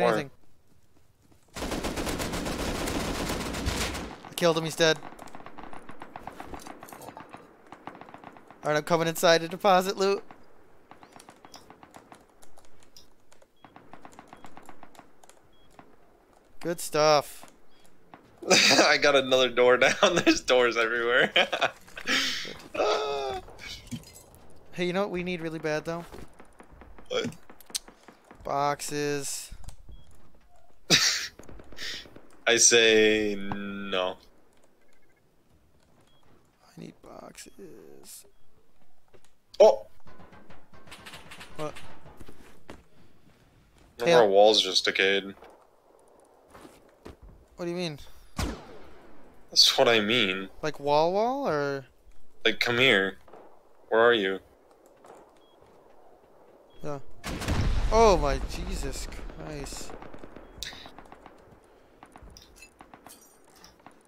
do anything. I killed him. He's dead. Alright, I'm coming inside to deposit loot. Good stuff. I got another door down. There's doors everywhere. Hey, you know what we need really bad though? What? Boxes. I say no. I need boxes. Oh. What? One Hey, walls just decayed. What do you mean? That's what I mean. Like wall wall or Like, come here. Where are you? Yeah. Oh my Jesus Christ.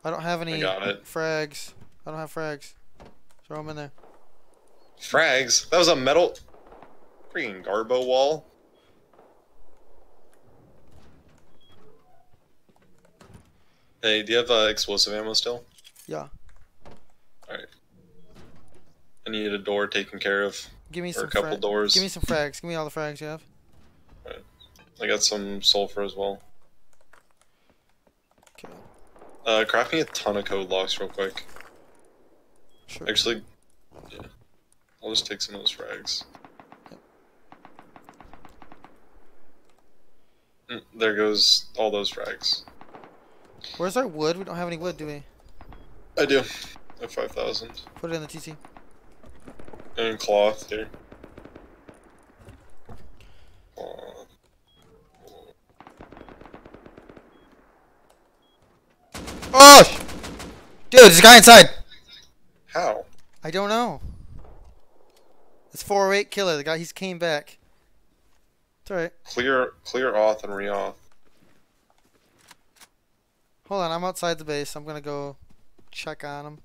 I don't have any got it. frags. I don't have frags. Throw them in there. Frags? That was a metal. Freaking Garbo wall. Hey, do you have uh, explosive ammo still? Yeah. Alright. I need a door taken care of. Give me Or some a couple doors. Give me some frags. Give me all the frags you have. I got some sulfur as well. Uh, craft me a ton of code locks real quick. Sure. Actually, yeah. I'll just take some of those frags. Mm, There goes all those frags. Where's our wood? We don't have any wood, do we? I do. I have 5,000. Put it in the TC. And cloth here. Cloth. Oh! sh- Dude, there's a guy inside! How? I don't know. It's 408 killer. The guy, he's came back. It's alright. Clear, clear auth and re-auth. Hold on, I'm outside the base. I'm gonna go check on him.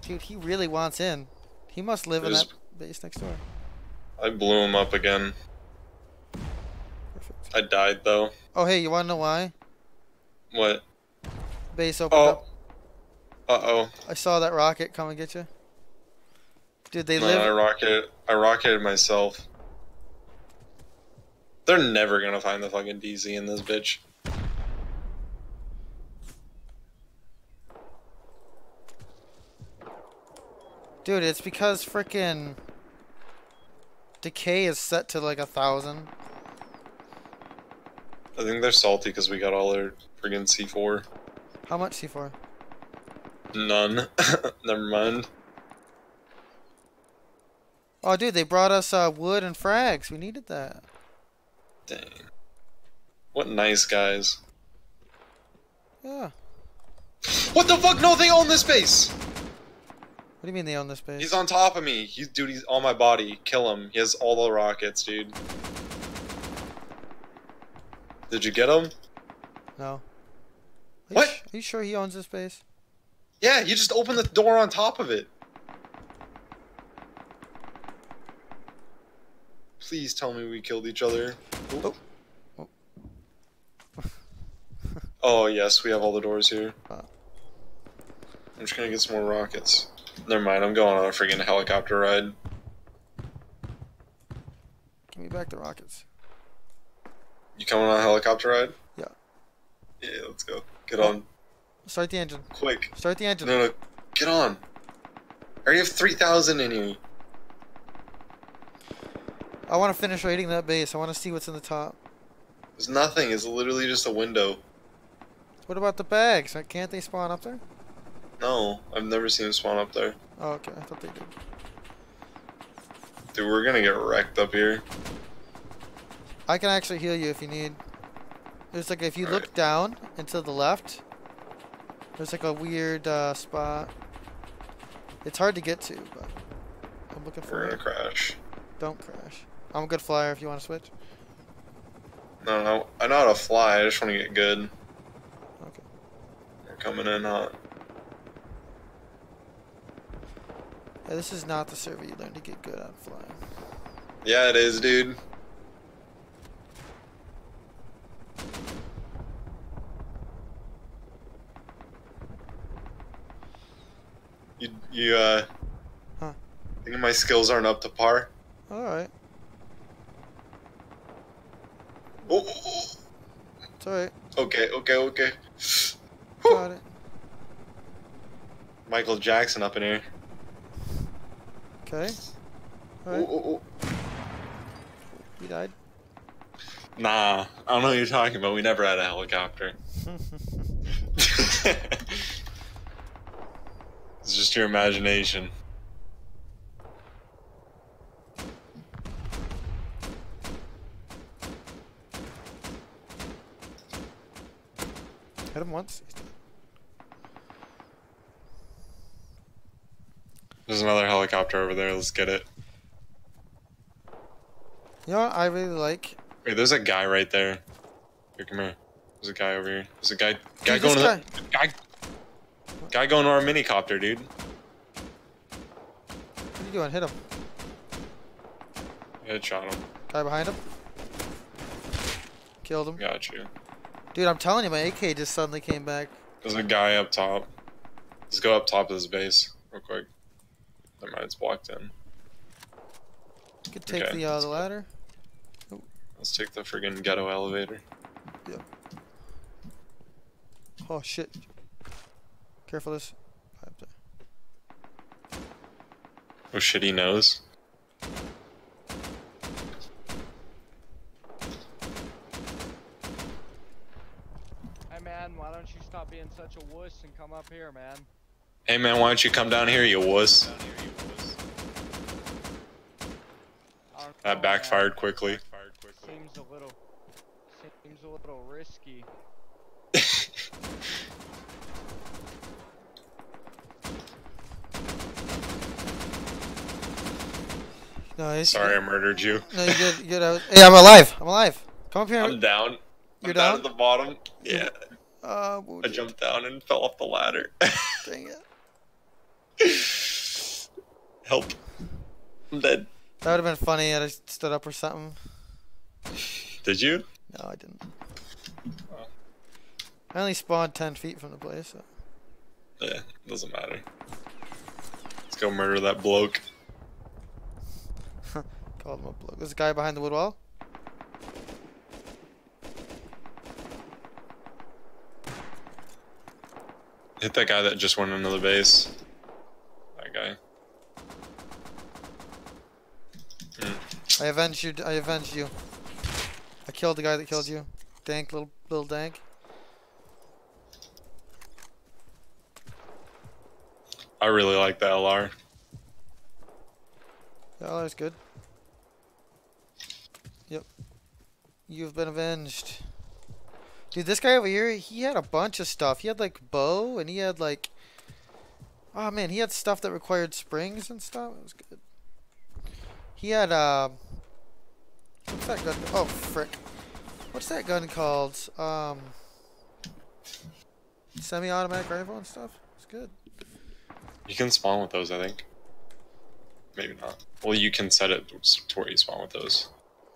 Dude, he really wants in. He must live in that base next door. I blew him up again. Perfect. I died though. Oh, hey, you wanna know why? What? Base opened Oh. up. Uh oh. I saw that rocket come and get you. Dude, they No, live. I rocketed. I rocketed myself. They're never gonna find the fucking DZ in this bitch. Dude, it's because frickin' decay is set to like a thousand. I think they're salty because we got all their friggin' C4. How much C4? None. Never mind. Oh, dude, they brought us uh, wood and frags. We needed that. Dang. What nice guys. Yeah. What the fuck? No, they own this base! What do you mean they own this base? He's on top of me. He's, dude, he's on my body. Kill him. He has all the rockets, dude. Did Did you get him? No. What? Are you sure he owns this base? Yeah, you just open the door on top of it. Please tell me we killed each other. Oh. Oh. Oh, yes, we have all the doors here. Oh. I'm just gonna get some more rockets. Never mind, I'm going on a friggin' helicopter ride. Give me back the rockets. You coming on a helicopter ride? Yeah. Yeah, let's go. Get oh. on. Start the engine. Quick. Start the engine. No, no, get on. I already have 3,000 in you. I want to finish raiding that base. I want to see what's in the top. There's nothing, it's literally just a window. What about the bags? Can't they spawn up there? No, I've never seen them spawn up there. Oh, okay. I thought they did. Dude, we're gonna get wrecked up here. I can actually heal you if you need. It's like if you look Alright. down and to the left, there's like a weird uh, spot. It's hard to get to, but I'm looking for We're gonna crash. Don't crash. I'm a good flyer if you want to switch. No, no, I know how to fly, I just wanna get good. Okay. We're coming in hot. Yeah, this is not the server you learn to get good at flying. Yeah, it is, dude. You, uh. Huh. Think my skills aren't up to par? Alright. Oh, oh, oh. It's alright. Okay, okay, okay. Got it. Michael Jackson up in here. Okay. Oh, Alright. oh, oh. You died. Nah, I don't know what you're talking about. We never had a helicopter. it's just your imagination. Hit him once. There's another helicopter over there. Let's get it. You know what I really like? Wait, there's a guy right there. Here, come here. There's a guy over here. There's a guy. Guy Dude, going to the, guy. Guy going to our mini copter, dude. What are you doing? Hit him. Headshot him. Guy behind him. Killed him. Got you. Dude, I'm telling you, my AK just suddenly came back. There's a guy up top. Let's go up top of this base real quick. Never mind, it's blocked in. You could take Okay, the uh, the ladder. Let's take the friggin' ghetto elevator. Yep. Oh shit. Careful this. Oh shit, he knows. Hey man, why don't you stop being such a wuss and come up here, man? Hey man, why don't you come down here, you wuss? I don't know, That backfired quickly. Seems a little, seems a little risky. No, he's, Sorry I murdered you. No, you good. You good. Was, hey, I'm alive. I'm alive. Come up here. I'm down. You're I'm down down? at the bottom. Yeah. Uh, I jumped down and fell off the ladder. Dang it. Help. I'm dead. That would have been funny had I stood up or something. Did you? No, I didn't. Oh. I only spawned 10 feet from the place. So. Yeah, doesn't matter. Let's go murder that bloke. Him a bloke. There's a guy behind the wood wall. Hit that guy that just went into the base. That guy. Hmm. I avenged you. I avenged you. I killed the guy that killed you. Dank, little little dank. I really like the LR. Yeah, that's good. Yep. You've been avenged. Dude, this guy over here, he had a bunch of stuff. He had like bow, and he had like, oh man, he had stuff that required springs and stuff. It was good. He had uh, what's that gun? Oh frick, what's that gun called? Um, semi-automatic rifle and stuff. It's good. You can spawn with those, I think. Maybe not. Well, you can set it to where you spawn with those.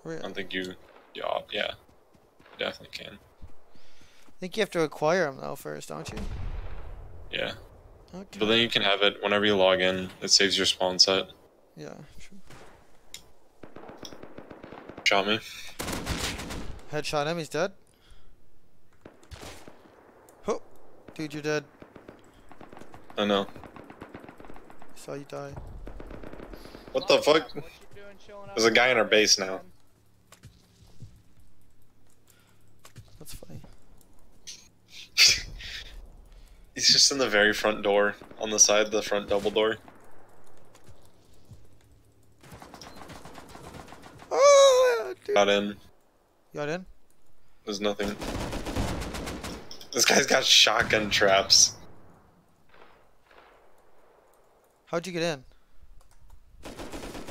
I don't think you. Yeah, yeah. You definitely can. I think you have to acquire them though first, don't you? Yeah. Okay. But then you can have it whenever you log in. It saves your spawn set. yeah. True. Shot me. Headshot him, he's dead. Oh, dude, you're dead. I know. I saw you die. What the fuck? What doing There's a guy in our base now. That's funny. He's just in the very front door, on the side, of the front double door. Oh, dude. Got in. You got in? There's nothing. This guy's got shotgun traps. How'd you get in?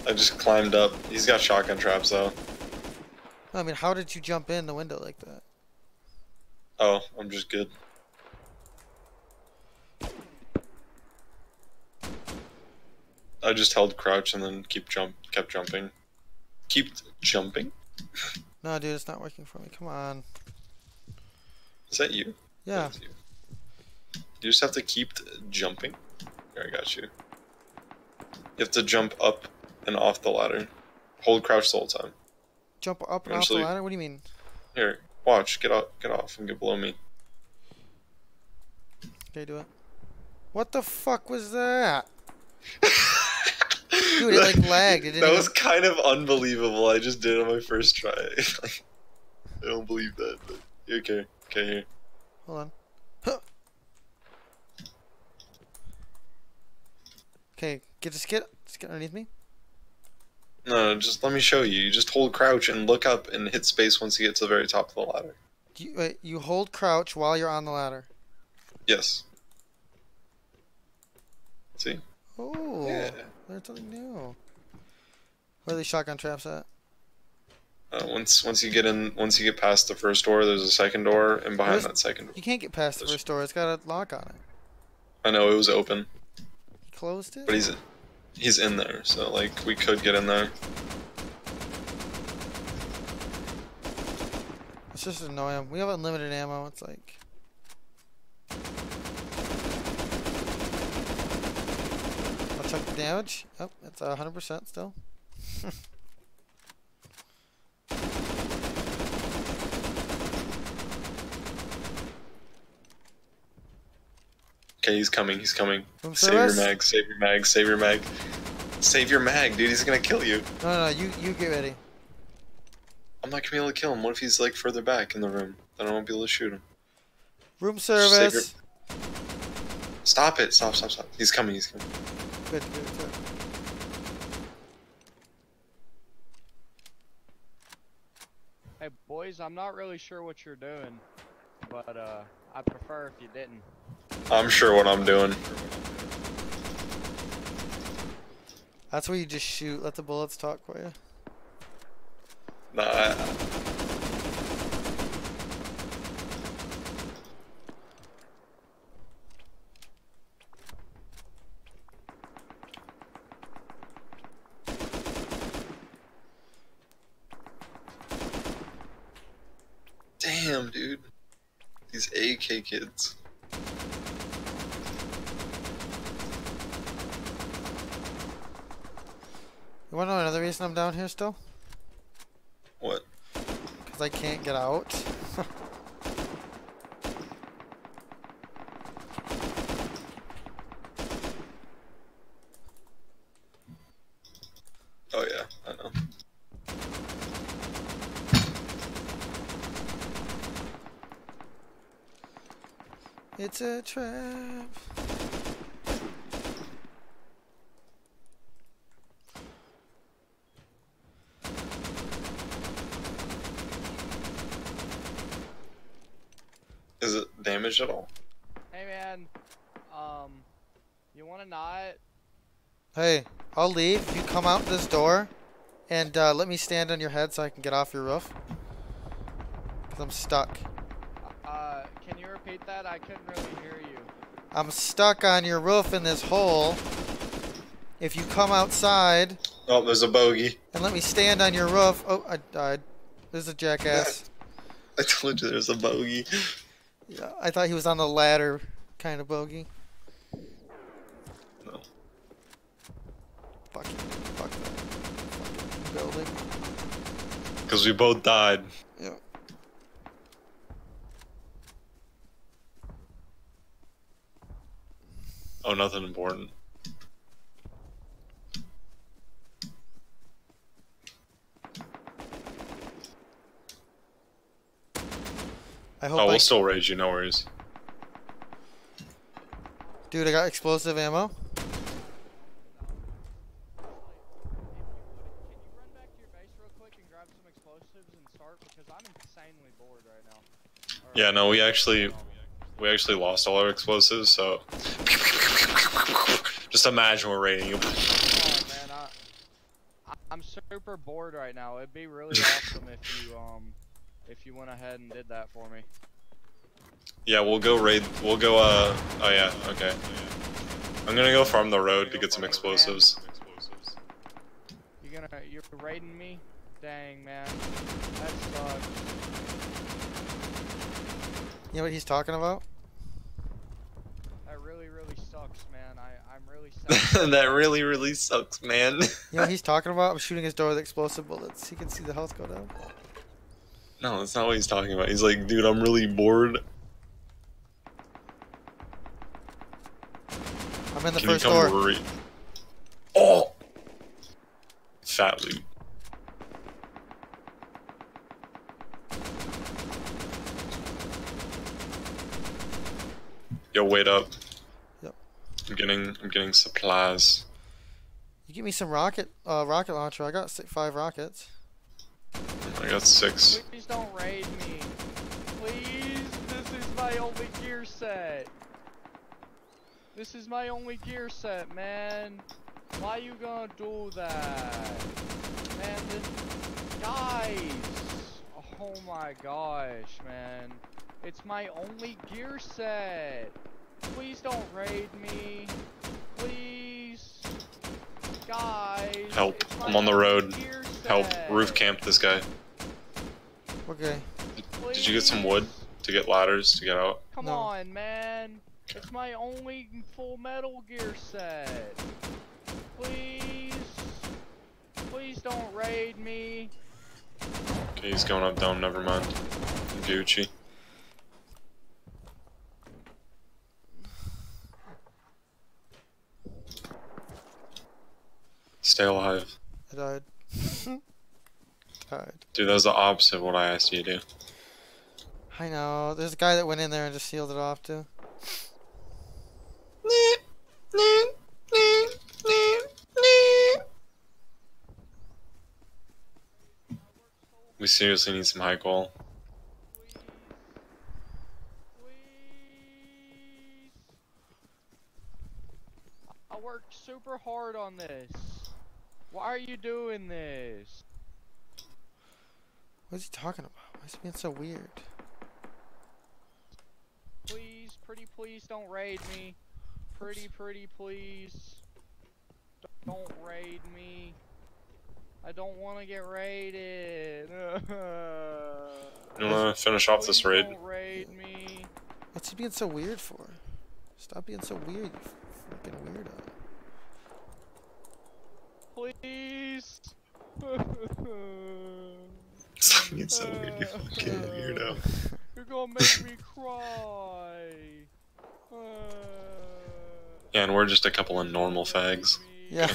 I just climbed up. He's got shotgun traps though. I mean, how did you jump in the window like that? Oh, I'm just good. I just held crouch and then keep jump kept jumping. Keep jumping? No, dude, it's not working for me. Come on. Is that you? Yeah. That's you. You just have to keep jumping. Here, I got you. You have to jump up and off the ladder. Hold crouch the whole time. Jump up and off the ladder? What do you mean? Here, watch. Get off. Get off and get below me. Okay, do it. What the fuck was that? Dude, it, like, lagged. It that even- was kind of unbelievable. I just did it on my first try. Like, I don't believe that. But okay. Okay. Here. Hold on. Huh. Okay, get just get just get underneath me. No, just let me show you. You just hold crouch and look up and hit space once you get to the very top of the ladder. You wait, you hold crouch while you're on the ladder. Yes. See? Oh, Yeah. learned something new. Where are these shotgun traps at? Uh, once once you get in, once you get past the first door, there's a second door, and behind Where's- that second door, You can't get past the first door. It's got a lock on it. I know it was open, He closed it. but he's he's in there, so like we could get in there. Let's just annoy him. We have unlimited ammo. It's like. I'll check the damage. Oh, it's hundred percent still. Okay, he's coming. He's coming. Room Save your mag. Save your mag. Save your mag. Save your mag, dude. He's gonna kill you. No, no, no. You, you get ready. I'm not gonna be able to kill him. What if he's like further back in the room? Then I won't be able to shoot him. Room Just save service. Stop it. Stop. Stop. Stop. He's coming. He's coming. Good, good, good. Hey boys, I'm not really sure what you're doing, but uh, I'd prefer if you didn't. I'm sure what I'm doing. That's where you just shoot. Let the bullets talk for you. Nah. I, Damn, dude. These AK kids. You wanna know another reason I'm down here still? What? Because I can't get out. Oh yeah, I know. It's a trap. Is it damaged at all? Hey man, um, you wanna not? Hey, I'll leave. You come out this door and uh, let me stand on your head so I can get off your roof. Because I'm stuck. Uh, can you repeat that? I couldn't really hear you. I'm stuck on your roof in this hole. If you come outside Oh, there's a bogey. and let me stand on your roof. Oh, I died. There's a jackass. I told you there's a bogey. Yeah, I thought he was on the ladder kind of bogey. No. Fuck, fuck that. Fucking building. Because we both died. Yeah. Oh, nothing important. I hope Oh, I we'll still raise you, no worries. Dude, I got explosive ammo. If you would, can you run back to your base real quick and grab some explosives and start? Because I'm insanely bored right now. Or- Yeah, no, we actually we actually lost all our explosives, so just imagine we're raiding you. Oh man, I, I I'm super bored right now. It'd be really awesome if you um if you went ahead and did that for me. Yeah, we'll go raid. We'll go. Uh. Oh yeah. Okay. I'm gonna go farm the road to get some explosives. You're gonna you're raiding me? Dang man, that sucks. You know what he's talking about? That really sucks, that really, really sucks, man. You know what he's talking about? I'm shooting his door with explosive bullets. He can see the health go down. no, that's not what he's talking about. He's like, dude, I'm really bored. I'm in the Can you first come door. re- Oh! Fat loot. Yo, wait up. Yep. I'm getting, I'm getting supplies. You give me some rocket, uh, rocket launcher. I got six, five rockets. I got six. Please don't raid me. Please, this is my only gear set. This is my only gear set, man. Why you gonna do that? Man, this... Guys! Oh my gosh, man. It's my only gear set. Please don't raid me. Please. Guys. Help, I'm on the road. Help, roof camp this guy. Okay. Did you get some wood to get ladders to get out? Come No. on, man. It's my only full metal gear set. Please. Please don't raid me. Okay, he's going up down, never mind. Gucci. Stay alive. I died. died. Dude, that was the opposite of what I asked you to do. I know. There's a guy that went in there and just sealed it off too. We seriously need some high qual. Please. Please. I worked super hard on this. Why are you doing this? What is he talking about? Why is he being so weird? Please, pretty please don't raid me. Pretty, pretty please. Don't raid me. I don't want to get raided. You wanna finish off this raid? Don't raid me. What's he being so weird for? Stop being so weird, you freaking weirdo. Please. Stop being so weird, you uh, fucking weirdo. You're gonna make me cry. Yeah, and we're just a couple of normal uh, fags. Yeah,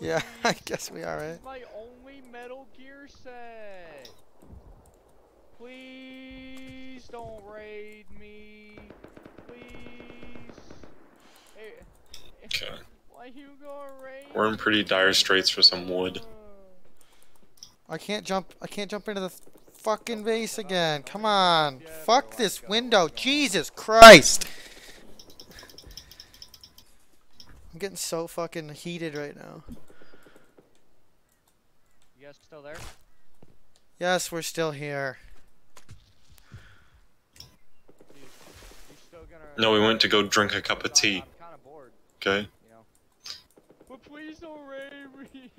yeah, I guess we are, This right? my only Metal Gear set. Please don't raid me. Please. Hey, Okay. why you gonna raid? We're in pretty dire straits for some wood. I can't jump. I can't jump into the fucking base again. Come on. Fuck this window. Jesus Christ. I'm getting so fucking heated right now. You guys still there? Yes, we're still here. You, you still gonna? No, we went to go drink a cup of tea. I'm kind of bored, Okay? You know. But please don't raid me.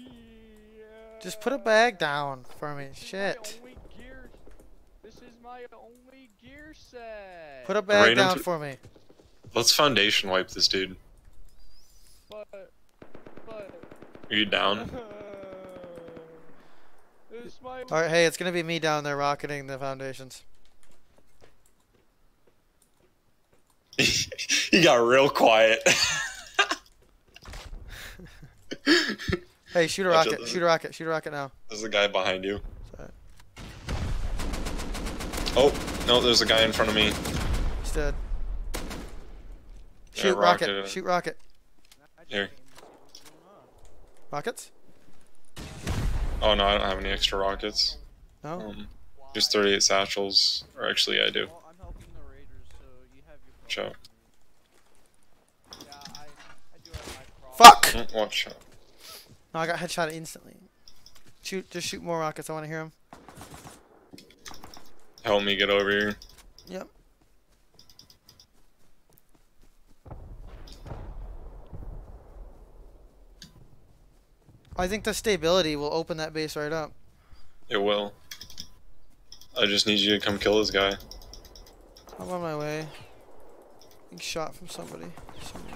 Just put a bag down for me. This is my Shit. only gear- This is my only gear set. Put a bag Right down for me. Let's foundation wipe this dude. But, but. Are you down? this is my. Alright, hey, it's gonna be me down there rocketing the foundations. he got real quiet. Hey, shoot a Watch rocket. Shoot a rocket. Shoot a rocket now. There's a guy behind you. Sorry. Oh, no, there's a guy in front of me. He's dead. Yeah, Shoot rocket. rocket. Shoot rocket. Here. Rockets? Oh no, I don't have any extra rockets. No? Um, just 38 satchels. Or actually, I do. Well, I'm helping the raiders, so you have your Watch out. Yeah, I, I do have my problem. Fuck! Watch out. No, I got headshot instantly. Shoot, just shoot more rockets. I want to hear them. Help me get over here. Yep. I think the stability will open that base right up. It will. I just need you to come kill this guy. I'm on my way. Being shot from somebody. somewhere.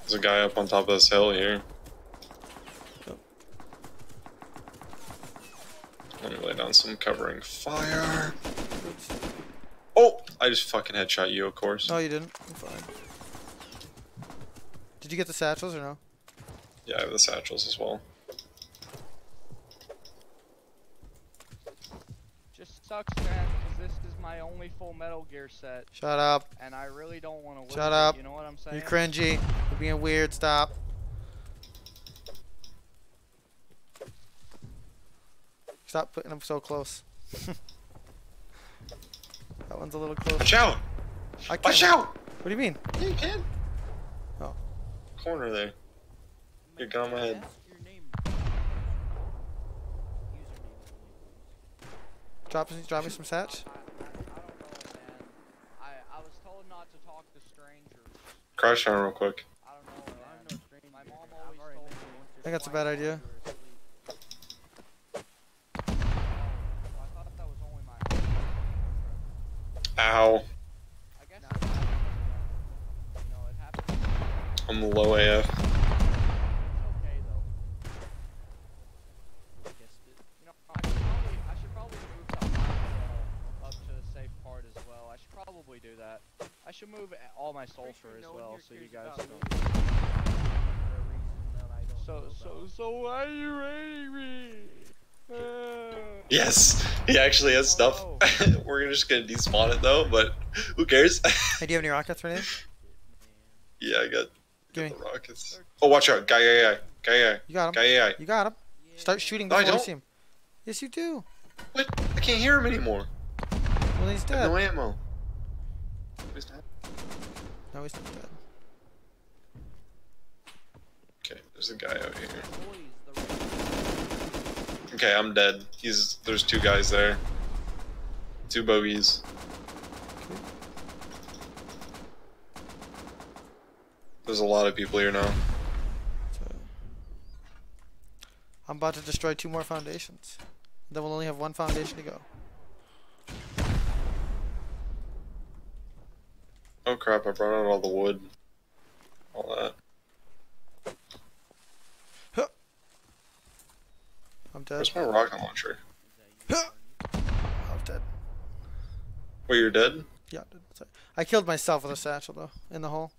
There's a guy up on top of this hill here. Yep. Let me lay down some covering fire. Oh! I just fucking headshot you, of course. No, you didn't. I'm fine. Did you get the satchels or no? Yeah, I have the satchels as well. Just sucks, man, because this is my only full Metal Gear set, Shut up. and I really don't want to lose Shut it, up. You know what I'm saying? You're cringy. You're being weird. Stop. Stop putting them so close. that one's a little close. Watch out! I can't. Watch out! What do you mean? Yeah, you can. Oh. Corner there. Here, get on my head. Ask your name. Username. Drop, me- drop me some satch. don't know, man. I, I was told not to talk to strangers. Crash on real quick. I don't know, I'm man. no stranger. My mom I've always already told met me. you once I think that's a bad idea. you were asleep. I thought that was only my. Ow. I guess. it happens. No, it happens. I'm low AF. It's okay though. Guessed it. You know, I should probably, I should probably move the audio up to the safe part as well. I should probably do that. I should move all my sulfur as well, so you guys don't. So, so, so why are you rating me? Uh, Yes, he actually has stuff. Oh, We're just gonna despawn it though, but who cares? Hey, do you have any rockets or anything? yeah, I got, Give got the rockets. Oh, watch out. Guy AI. Guy AI. You got him. Guy AI. You got him. Start shooting No, I before you don't. see him. Yes, you do. What? I can't hear him anymore. Well, he's I have no ammo. Where's that? No, he's not dead. Okay, there's a guy out here. Boys, the red- Okay, I'm dead. He's there's two guys there. Two bogeys. There's a lot of people here now. I'm about to destroy two more foundations. Then we'll only have one foundation to go. Oh crap, I brought out all the wood. All that. I'm dead. Where's my rocket launcher? Is that you? I was dead. Wait, you're dead? Yeah. Sorry. I killed myself with a satchel though in the hole.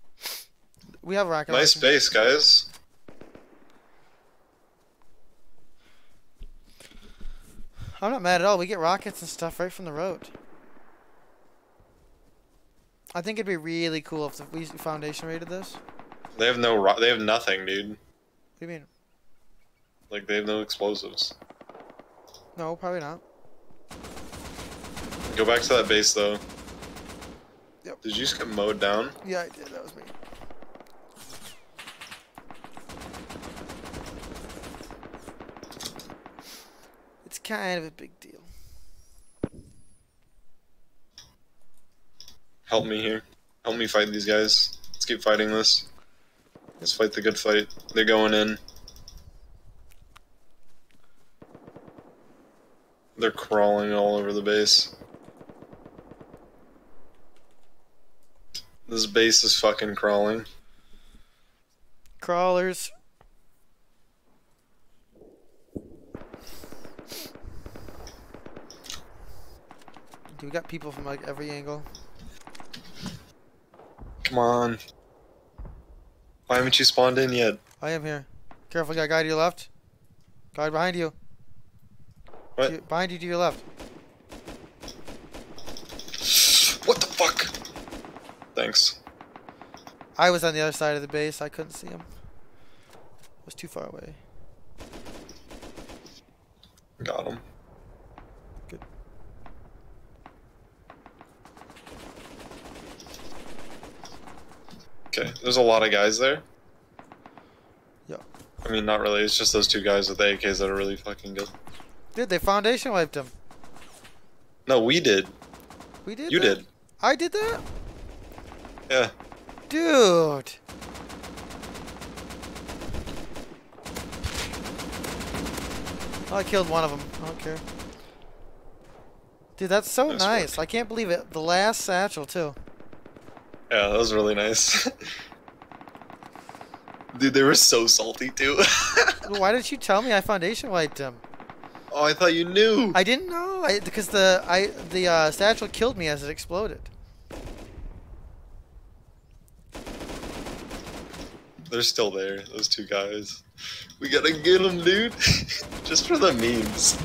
We have rocket. Nice launcher. base, guys. I'm not mad at all. We get rockets and stuff right from the road. I think it'd be really cool if the we foundation rated this. They have no ro- they have nothing, dude. What do you mean? Like they have no explosives. No, probably not. Go back to that base though. Yep. Did you just get mowed down? Yeah, I did. That was me. It's kind of a big deal. Help me here. Help me fight these guys. Let's keep fighting this. Let's fight the good fight. They're going in. They're crawling all over the base. This base is fucking crawling. Crawlers. We got people from like every angle. Come on. Why haven't you spawned in yet? I am here. Careful, got a guy to your left. Guy behind you. What? To behind you to your left. What the fuck? Thanks. I was on the other side of the base. I couldn't see him. was too far away. Got him. Good. Okay, there's a lot of guys there. Yeah. I mean, not really. It's just those two guys with the AKs that are really fucking good. Dude, they foundation wiped him. No, we did. We did. You that? did. I did that. Yeah. Dude. Oh, I killed one of them. I don't care. Dude, that's so Nice nice. work. I can't believe it. The last satchel, too. Yeah, that was really nice. Dude, they were so salty too. Why didn't you tell me I foundation wiped him? Oh, I thought you knew. I didn't know. I because the I the uh, satchel killed me as it exploded. They're still there, those two guys. We gotta get them, dude. Just for the memes.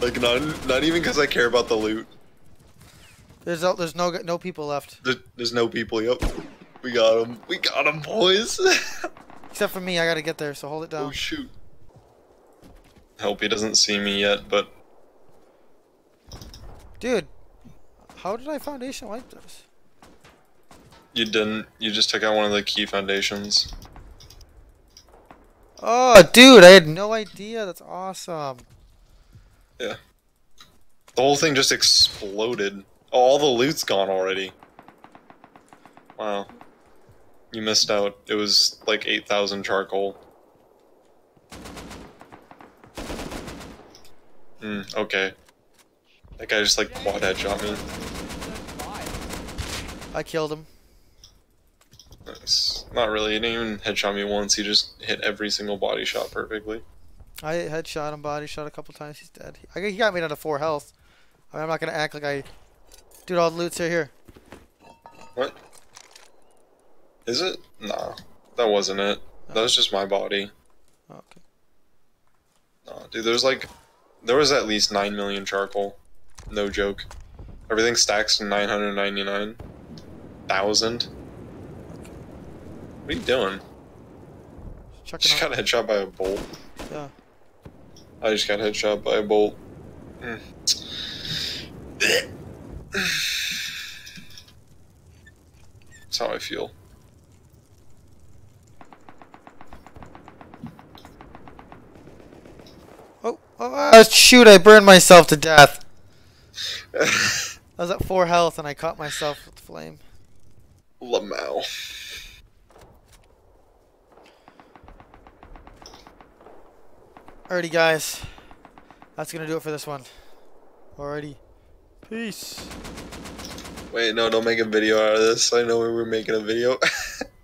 Like, not, not even because I care about the loot. There's no, there's no no people left There, there's no people, yep. We got them. We got them, boys. except for me. I gotta get there, so hold it down. oh, shoot. Hope he doesn't see me yet, but Dude, how did I foundation like this? you didn't. You just took out one of the key foundations. Oh, dude, I had no idea. That's awesome. Yeah. The whole thing just exploded. Oh, all the loot's gone already. Wow. You missed out. It was like 8,000 charcoal. Hmm, okay. That guy just like quad headshot me. I killed him. Nice. Not really, he didn't even headshot me once, he just hit every single body shot perfectly. I headshot him, body shot a couple times. He's dead. I, he got me down to four health. I mean, I'm not gonna act like I. Dude, all the loot's here. Here. What? Is it? Nah. That wasn't it. That was just my body. Oh, okay. Nah, dude, there's like, there was at least 9 million charcoal. No joke. Everything stacks to 999,000. What are you doing? Checking Just out. got headshot by a bolt. Yeah. I just got headshot by a bolt. Mm. That's how I feel. Oh, shoot! I burned myself to death. I was at four health and I caught myself with flame. Lamau. Alrighty, guys. That's gonna do it for this one. Alrighty. Peace. Wait, no, don't make a video out of this. I know we were making a video.